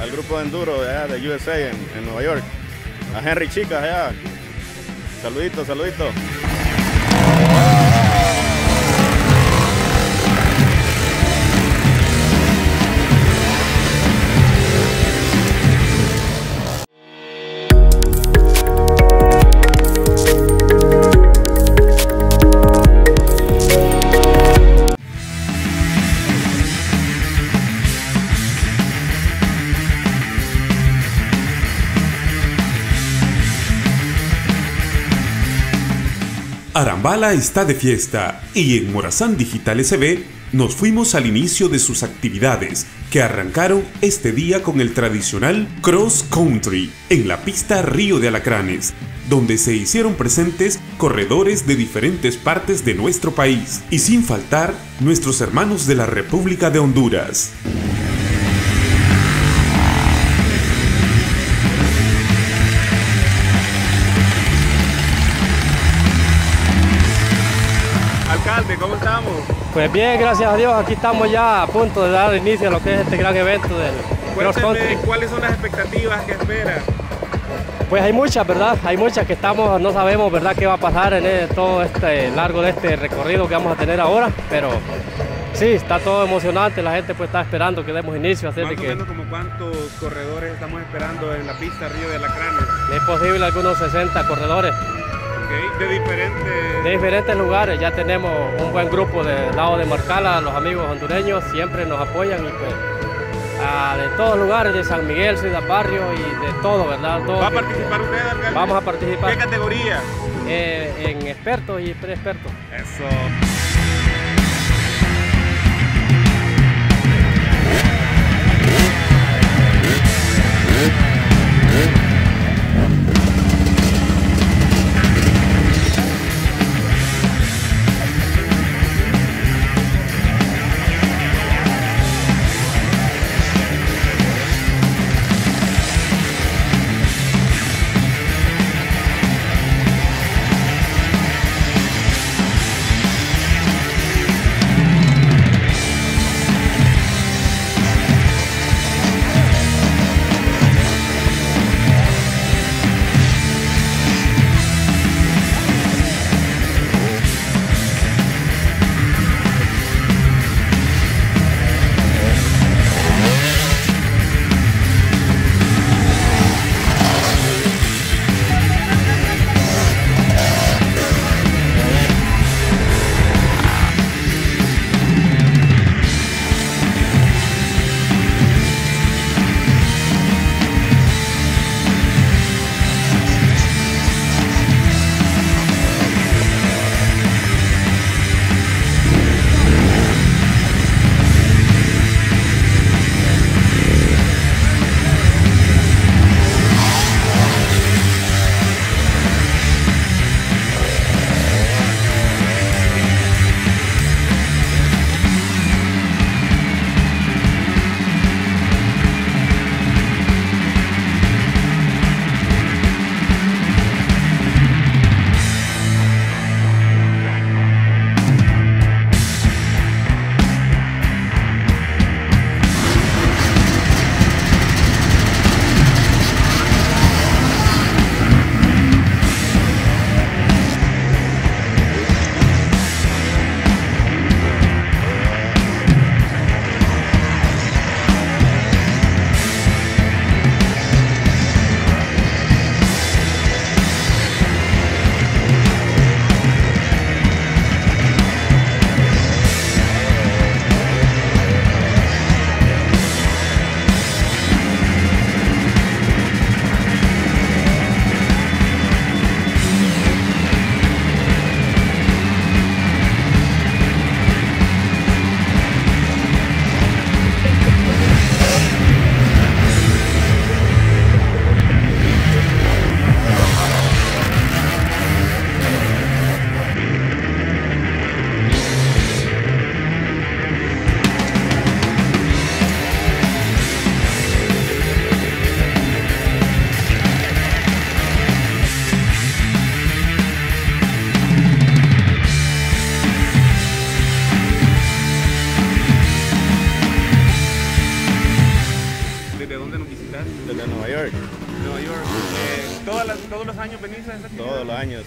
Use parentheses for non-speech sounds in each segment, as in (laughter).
al, grupo de enduro de, allá, de USA en, en Nueva York. A Henry Chicas allá. Saludito, saludito. Arambala está de fiesta y en Morazán Digital SB nos fuimos al inicio de sus actividades que arrancaron este día con el tradicional Cross Country en la pista Río de Alacranes, donde se hicieron presentes corredores de diferentes partes de nuestro país y sin faltar nuestros hermanos de la República de Honduras. ¿Cómo estamos? Pues bien, gracias a Dios, aquí estamos ya a punto de dar inicio a lo que es este gran evento del Cross Country. cuáles son las expectativas que espera. Pues hay muchas, ¿verdad? Hay muchas que estamos, no sabemos, ¿verdad?, qué va a pasar en todo este largo de este recorrido que vamos a tener ahora, pero sí, está todo emocionante, la gente pues está esperando que demos inicio, así Más o que menos como cuántos corredores estamos esperando en la pista Río de Alacranes. es posible algunos 60 corredores ¿ok? De diferentes... de diferentes lugares. Ya tenemos un buen grupo del lado de Marcala, los amigos hondureños siempre nos apoyan y pues de todos lugares, de San Miguel, Ciudad Barrio y de todo, ¿verdad? Todo ¿Va a participar usted, alcalde? Vamos a participar ¿Qué categoría? eh, en expertos y pre-expertos. Eso.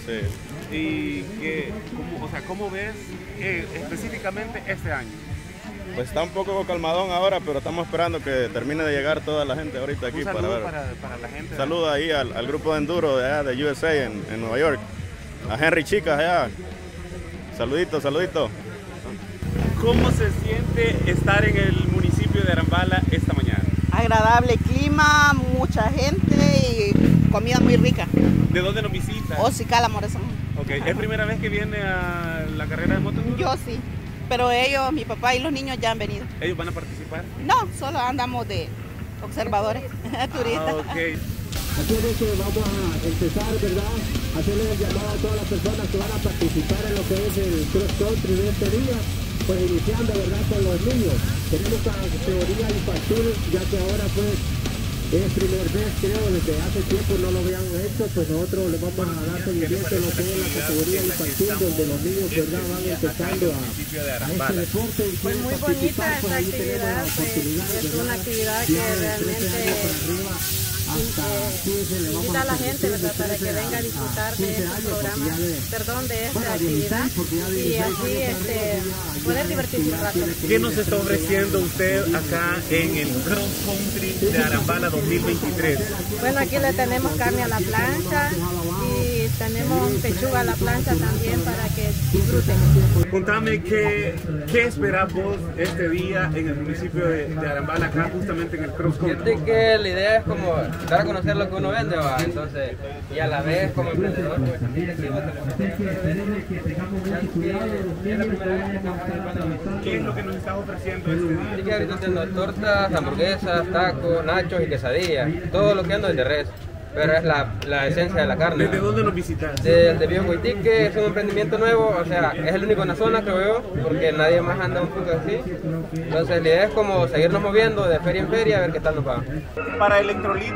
Sí. ¿Y qué, cómo, o sea, cómo ves eh, específicamente este año? Pues está un poco calmadón ahora, pero estamos esperando que termine de llegar toda la gente ahorita aquí Un para ver. para, para la gente. Saludo ahí al, al grupo de enduro de allá de USA en, en Nueva York. A Henry Chicas allá. Saludito, saludito. ¿Cómo se siente estar en el municipio de Arambala esta mañana? Agradable clima, mucha gente y comida muy rica. ¿De dónde nos visita? Ocicala, Morazán. Ok, ¿es primera vez que viene a la carrera de moto? Yo sí, pero ellos, mi papá y los niños ya han venido. ¿Ellos van a participar? No, solo andamos de observadores, (laughs) turistas. Ah, ok. (laughs) Así es que vamos a empezar, ¿verdad? Hacerle el llamado a todas las personas que van a participar en lo que es el cross country de este día. Pues iniciando, ¿verdad? Con los niños. Tenemos categoría infantil, ya que ahora pues es primer vez, creo, desde hace tiempo no lo habían hecho, pues nosotros les vamos a dar seguimiento a lo que es la categoría infantil, donde los niños, ¿verdad? Van empezando a, a este deporte. y Pues muy bonita pues esta ahí tenemos la actividad, pues es una actividad que de 13 realmente años para arriba hasta 15 le vamos invita a la gente, ¿verdad? Para que 13 venga a disfrutar de 15 este programa, perdón, de esta actividad 16, porque ya de y 16 así este, poder divertirse un rato. ¿Qué nos está ofreciendo usted acá en el Cross Country de Arambala 2023? Bueno, aquí le tenemos carne a la plancha y tenemos pechuga a la plancha también para que disfruten. Contame qué, qué esperas vos este día en el municipio de, de Arambala, acá justamente en el Cross Country. Que la idea es como dar a conocer lo que uno vende, ¿va? entonces, y a la vez como emprendedor, pues también a ¿Qué es lo que nos estás ofreciendo este día? Así que ahorita tengo tortas, hamburguesas, tacos, nachos y quesadillas, todo lo que ando de res, pero es la, la esencia de la carne. ¿Desde dónde nos visitas? Desde Viejo Huitique es un emprendimiento nuevo, o sea, es el único en la zona, creo yo, porque nadie más anda un poco así. Entonces, la idea es como seguirnos moviendo de feria en feria a ver qué tal nos va. Para Electrolit,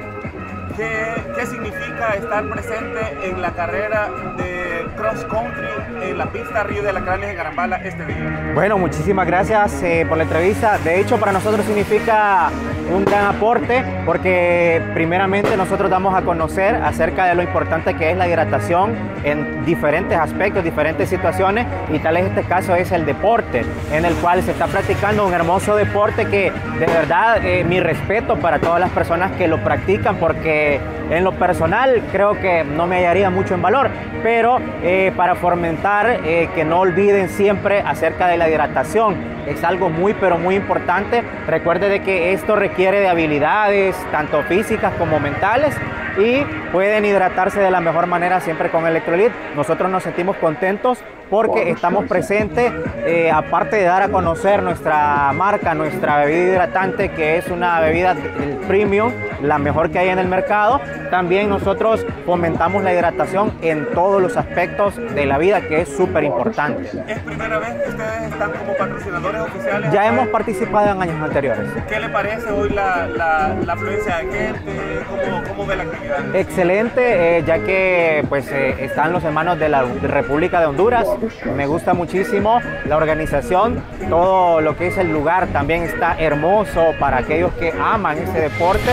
¿qué, qué significa estar presente en la carrera de Cross Country en la pista Río de la Cranes en Arambala este día? Bueno, muchísimas gracias eh, por la entrevista. De hecho, para nosotros significa un gran aporte porque primeramente nosotros damos a conocer acerca de lo importante que es la hidratación en diferentes aspectos, diferentes situaciones y tal es este caso es el deporte en el cual se está practicando un hermoso deporte que de verdad eh, mi respeto para todas las personas que lo practican porque en lo personal creo que no me hallaría mucho en valor, pero eh, para fomentar eh, que no olviden siempre acerca de la hidratación. Es algo muy pero muy importante. Recuerde de que esto requiere de habilidades tanto físicas como mentales y pueden hidratarse de la mejor manera siempre con electrolit. Nosotros nos sentimos contentos porque estamos presentes, eh, aparte de dar a conocer nuestra marca, nuestra bebida hidratante, que es una bebida premium, la mejor que hay en el mercado, también nosotros fomentamos la hidratación en todos los aspectos de la vida, que es súper importante. ¿Es primera vez que ustedes están como patrocinadores oficiales? Ya hemos participado en años anteriores. ¿Qué le parece hoy la, la, la afluencia de gente? ¿Cómo, cómo ve la actividad? Excelente, eh, ya que pues eh, están los hermanos de la República de Honduras. Me gusta muchísimo la organización, todo lo que es el lugar también está hermoso para aquellos que aman ese deporte.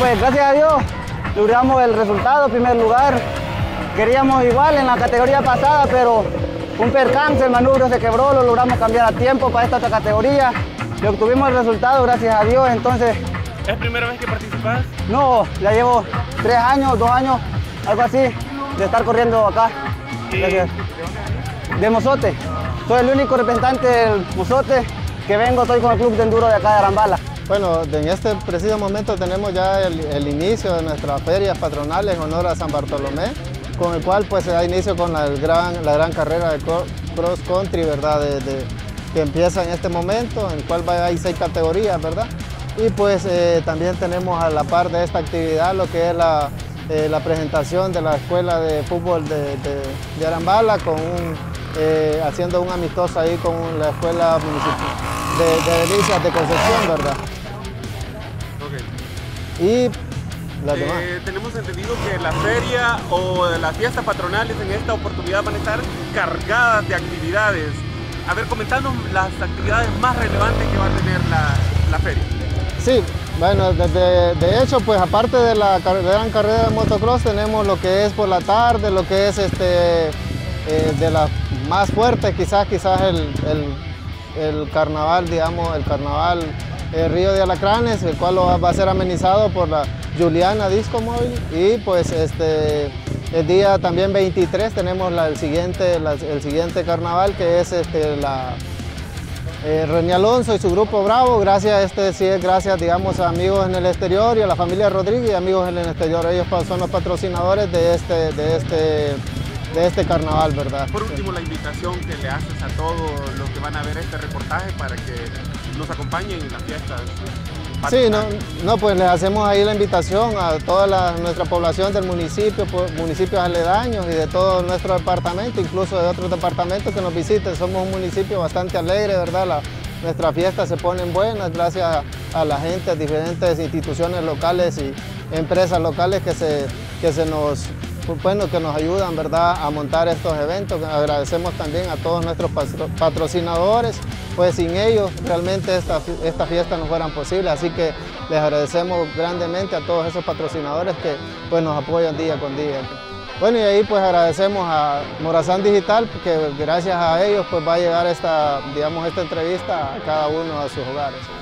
Pues gracias a Dios logramos el resultado, primer lugar. Queríamos igual en la categoría pasada, pero un percance, el manubrio se quebró, lo logramos cambiar a tiempo para esta otra categoría. Y obtuvimos el resultado, gracias a Dios, entonces... ¿Es primera vez que participas? No, ya llevo tres años, dos años, algo así, de estar corriendo acá. Gracias. De Mozote. Soy el único representante del Mozote que vengo, estoy con el club de enduro de acá de Arambala. Bueno, en este preciso momento tenemos ya el, inicio de nuestra feria patronal en honor a San Bartolomé, con el cual pues se da inicio con la gran, la gran carrera de cross country, ¿verdad? Que empieza en este momento, en el cual hay seis categorías, ¿verdad? Y pues eh, también tenemos a la par de esta actividad lo que es la, eh, presentación de la Escuela de Fútbol de, Arambala, con eh, haciendo un amistoso ahí con la Escuela Municipal de, de Delicias de Concepción, ¿verdad? Y las demás. Eh, tenemos entendido que la feria o las fiestas patronales en esta oportunidad van a estar cargadas de actividades. A ver, comentanos las actividades más relevantes que va a tener la, la feria. Sí, bueno, de, de, de, hecho, pues aparte de la gran carrera de motocross, tenemos lo que es por la tarde, lo que es este, eh, de las más fuertes, quizás, quizás el, el, el carnaval, digamos, el carnaval el Río de Alacranes, el cual va a ser amenizado por la Juliana Disco Móvil y pues este, el día también 23 tenemos el, siguiente, el siguiente carnaval que es este, la, eh, René Alonso y su grupo Bravo, gracias, este, sí, gracias digamos, a amigos en el exterior y a la familia Rodríguez y amigos en el exterior. Ellos son los patrocinadores de este, de este, de este carnaval, ¿verdad? Por último, la invitación que le haces a todos los que van a ver este reportaje para que nos acompañen en las fiestas. Sí, no, no, pues les hacemos ahí la invitación a toda la, nuestra población del municipio, municipios aledaños y de todo nuestro departamento, incluso de otros departamentos que nos visiten. Somos un municipio bastante alegre, ¿verdad? La, nuestras fiestas se ponen buenas gracias a, a, la gente, a diferentes instituciones locales y empresas locales que se, que se nos bueno, que nos ayudan ¿verdad? a montar estos eventos. Agradecemos también a todos nuestros patrocinadores, pues sin ellos realmente esta, esta fiesta no fueran posible, así que les agradecemos grandemente a todos esos patrocinadores que pues, nos apoyan día con día. Bueno, y ahí pues agradecemos a Morazán Digital, porque gracias a ellos pues va a llegar esta, digamos, esta entrevista a cada uno a sus hogares.